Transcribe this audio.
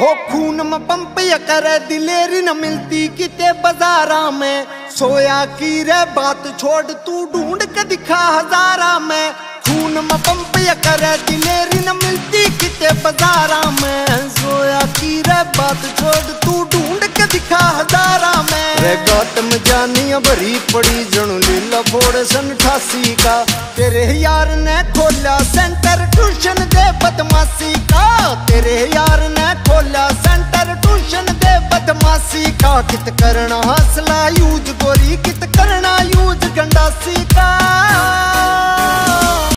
हो खून में पंप करे दिलेरी न मिलती किते बाजारा में। सोया की रे बात छोड़ तू ढूंढ के दिखा हजारा में। खून में पंप करे दिलेरी न मिलती किते बाजारा में। सोया की रे बात छोड़ तू ढूंढ के दिखा हजारा में। रे गौतम जानिया भरी पड़ी जणु लीला फोड़ सन ठासी का। तेरे यार ने खोला सेंटर ट्यूशन दे बदमाशी बदमाशी का कित करना हौसला यूज़ गोरी कित